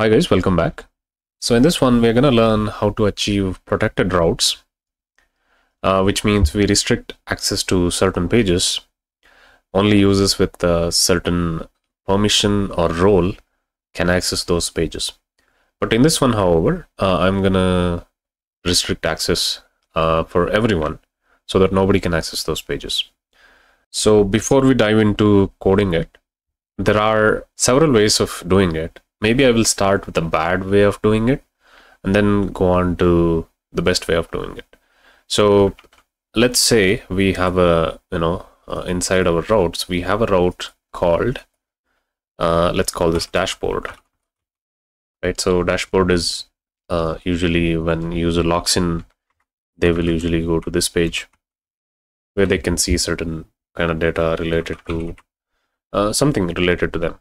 Hi guys, welcome back. So in this one, we're going to learn how to achieve protected routes, uh, which means we restrict access to certain pages. Only users with a certain permission or role can access those pages. But in this one, however, uh, I'm going to restrict access uh, for everyone so that nobody can access those pages. So before we dive into coding it, there are several ways of doing it maybe I will start with a bad way of doing it and then go on to the best way of doing it. So let's say we have a, you know, uh, inside our routes, we have a route called, uh, let's call this dashboard, right? So dashboard is uh, usually when user logs in, they will usually go to this page where they can see certain kind of data related to uh, something related to them.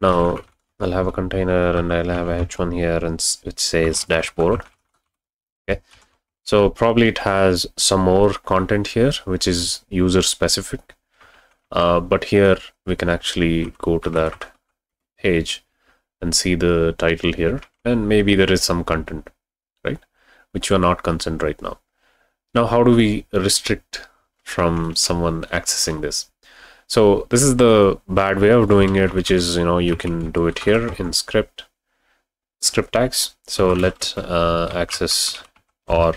Now, I'll have a container and I'll have a h1 here and it says dashboard. Okay. So probably it has some more content here, which is user specific. Uh, but here we can actually go to that page and see the title here. And maybe there is some content, right? Which you are not concerned right now. Now, how do we restrict from someone accessing this? So this is the bad way of doing it, which is, you know, you can do it here in script, script tags. So let uh, access or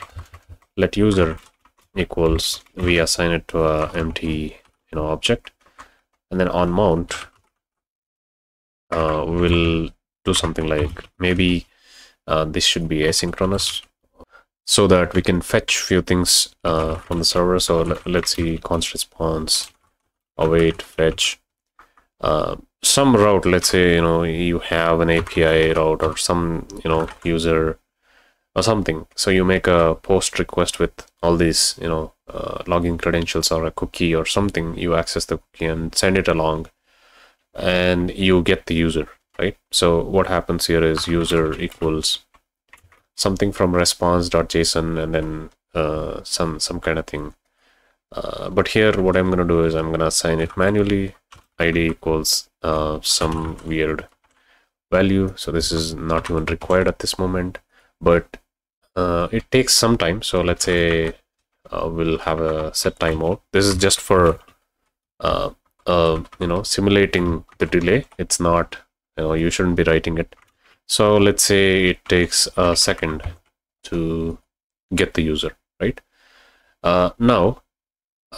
let user equals, we assign it to a empty, you know, object. And then on mount, uh, we'll do something like maybe uh, this should be asynchronous so that we can fetch few things uh, from the server. So let, us see const response await fetch uh, some route let's say you know you have an api route or some you know user or something. So you make a post request with all these you know uh, login credentials or a cookie or something. You access the cookie and send it along and you get the user right? So what happens here is user equals something from response.json and then uh, some some kind of thing uh, but here what I'm going to do is I'm going to assign it manually. Id equals uh, some weird value. So this is not even required at this moment but uh, it takes some time. So let's say uh, we'll have a set timeout this is just for uh, you know simulating the delay. It's not you know you shouldn't be writing it. So let's say it takes a second to get the user right? Now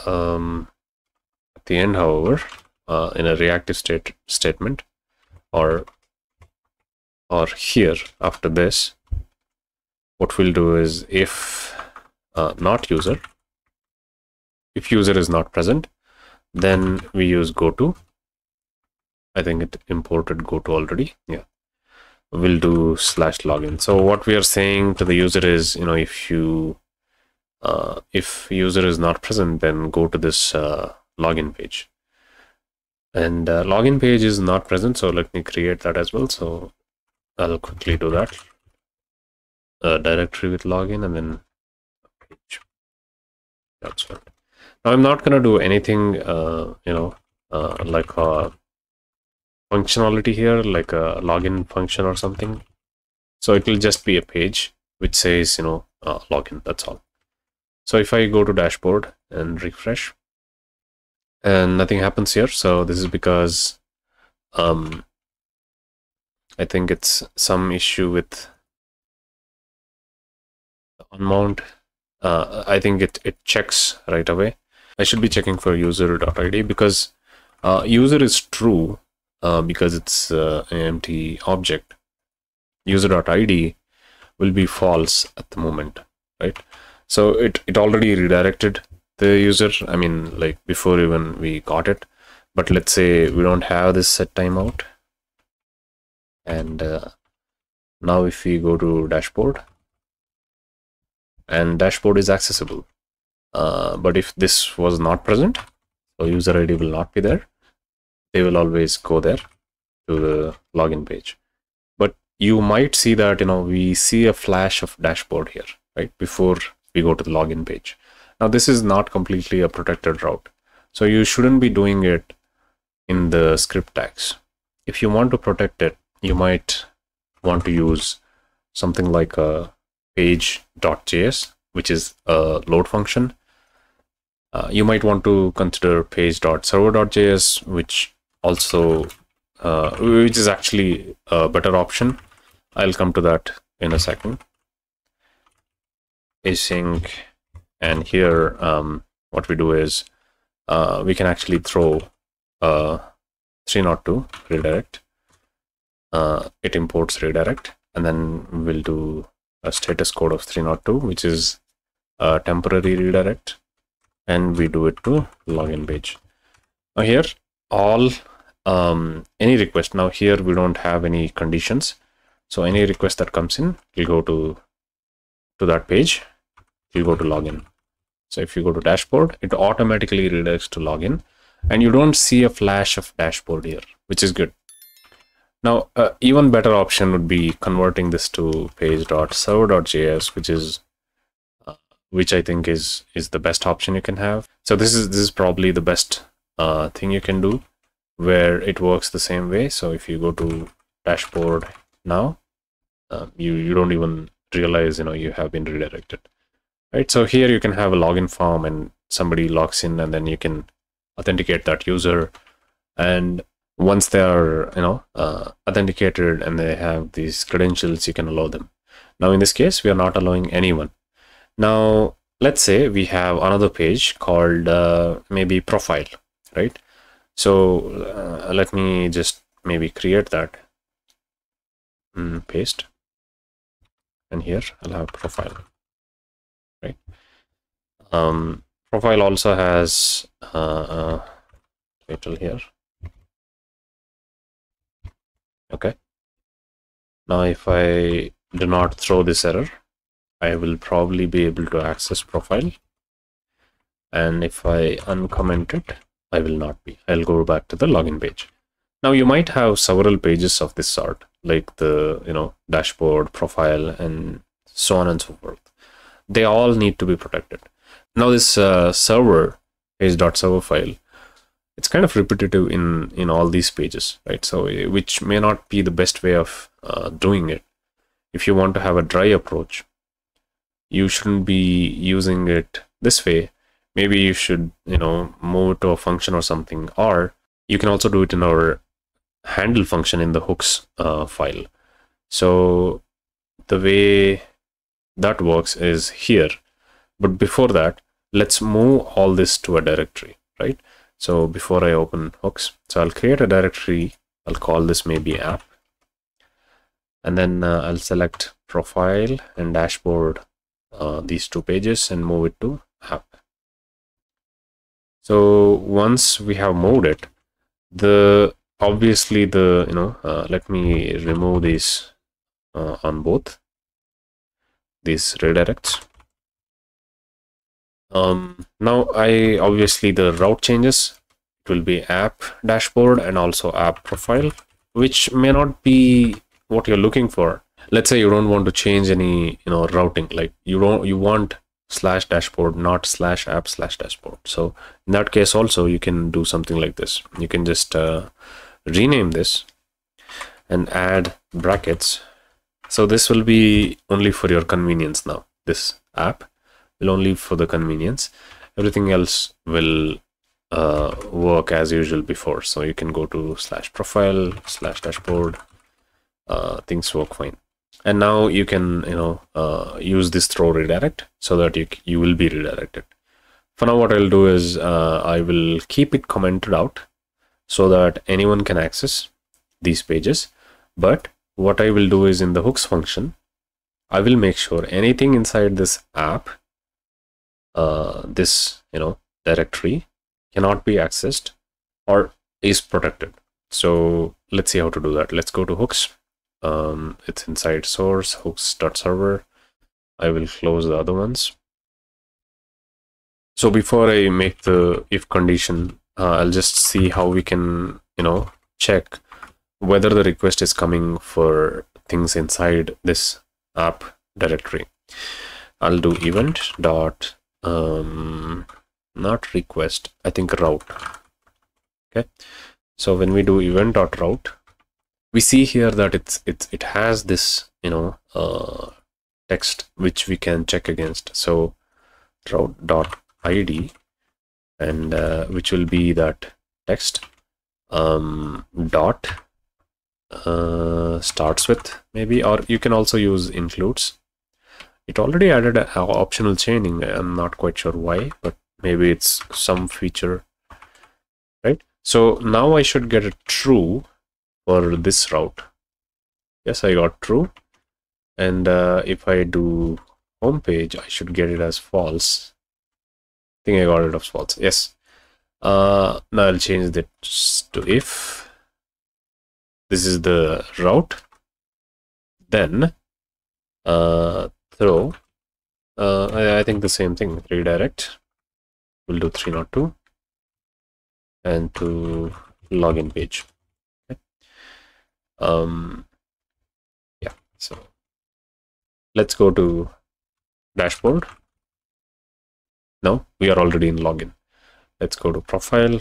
um, at the end, however, uh, in a reactive state statement, or or here after this, what we'll do is if uh, not user, if user is not present, then we use goto. I think it imported goto already. Yeah, we'll do slash login. So what we are saying to the user is, you know, if you uh, if user is not present then go to this uh, login page. And uh, login page is not present so let me create that as well. So I'll quickly do that. Directory with login and then page. That's what now I'm not gonna do anything uh, you know uh, like a functionality here like a login function or something. So it will just be a page which says you know login. That's all so if I go to dashboard and refresh and nothing happens here. So this is because um, I think it's some issue with on mount. Uh, I think it, it checks right away. I should be checking for user.id because uh, user is true uh, because it's uh, an empty object. User.id will be false at the moment, right? So it it already redirected the user i mean like before even we got it. But let's say we don't have this set timeout. And uh, now if we go to dashboard and dashboard is accessible. Uh, but if this was not present so user id will not be there. They will always go there to the login page. But you might see that you know we see a flash of dashboard here right? Before we go to the login page. Now this is not completely a protected route. So you shouldn't be doing it in the script tags. If you want to protect it, you might want to use something like a page.js, which is a load function, uh, you might want to consider page.server.js, which also, uh, which is actually a better option. I'll come to that in a second. Async, and here um, what we do is uh, we can actually throw uh, 302 redirect. Uh, it imports redirect, and then we'll do a status code of 302, which is a temporary redirect, and we do it to login page. Now here, all um, any request. Now here we don't have any conditions, so any request that comes in will go to to that page. Will go to login. So if you go to dashboard, it automatically redirects to login, and you don't see a flash of dashboard here, which is good. Now, uh, even better option would be converting this to page.server.js, which is uh, which I think is is the best option you can have. So this is this is probably the best uh, thing you can do, where it works the same way. So if you go to dashboard now, um, you you don't even realize you know you have been redirected, right? So here you can have a login form and somebody logs in, and then you can authenticate that user. And once they are you know uh, authenticated and they have these credentials you can allow them. Now in this case we are not allowing anyone. Now let's say we have another page called uh, maybe profile right? So uh, let me just maybe create that. Mm, paste. And here I'll have profile right? Um, profile also has uh, title here. Okay. Now if I do not throw this error I will probably be able to access profile. And if I uncomment it I will not be. I'll go back to the login page. Now you might have several pages of this sort like the you know dashboard profile and so on and so forth they all need to be protected. Now this uh, server file it's kind of repetitive in in all these pages right? So eh, which may not be the best way of uh, doing it. If you want to have a dry approach you shouldn't be using it this way. Maybe you should you know move to a function or something or you can also do it in our handle function in the hooks uh, file. So the way that works is here but before that let's move all this to a directory right so before I open hooks, so I'll create a directory. I'll call this maybe app. And then uh, I'll select profile and dashboard, uh, these two pages and move it to app. So once we have moved it, the obviously the, you know, uh, let me remove these uh, on both these redirects um, now I obviously the route changes. It will be app dashboard and also app profile, which may not be what you're looking for. Let's say you don't want to change any, you know, routing. Like you don't, you want slash dashboard, not slash app slash dashboard. So in that case, also you can do something like this. You can just uh, rename this and add brackets. So this will be only for your convenience now. This app will only for the convenience. Everything else will uh, work as usual before. So you can go to slash profile slash dashboard. Uh, things work fine. And now you can you know uh, use this throw redirect so that you, you will be redirected. For now what I'll do is uh, I will keep it commented out so that anyone can access these pages. But what I will do is in the hooks function I will make sure anything inside this app uh, this you know directory cannot be accessed or is protected. So let's see how to do that. Let's go to hooks. Um, it's inside source hooks.server I will close the other ones. So before I make the if condition uh, I'll just see how we can you know check whether the request is coming for things inside this app directory I'll do event dot um, not request, I think route. Okay. So when we do event dot route, we see here that it's it's it has this you know uh, text which we can check against so route dot id and uh, which will be that text um, dot uh, starts with maybe or you can also use includes. It already added a, a optional chaining. I'm not quite sure why but maybe it's some feature right? So now i should get a true for this route. Yes i got true. And uh, if i do home page i should get it as false. I think i got it as false. Yes. Uh, now i'll change this to if this is the route. Then uh, throw uh, I, I think the same thing redirect we'll do 302 and to login page. Okay. um yeah so let's go to dashboard. No we are already in login. Let's go to profile.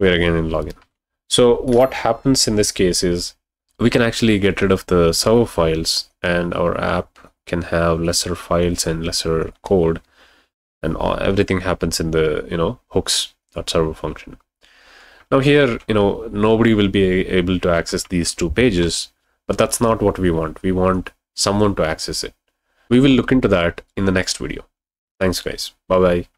We're again in login so what happens in this case is we can actually get rid of the server files and our app can have lesser files and lesser code. And all, everything happens in the you know hooks server function. Now here you know nobody will be able to access these two pages but that's not what we want. We want someone to access it. We will look into that in the next video. Thanks guys. Bye bye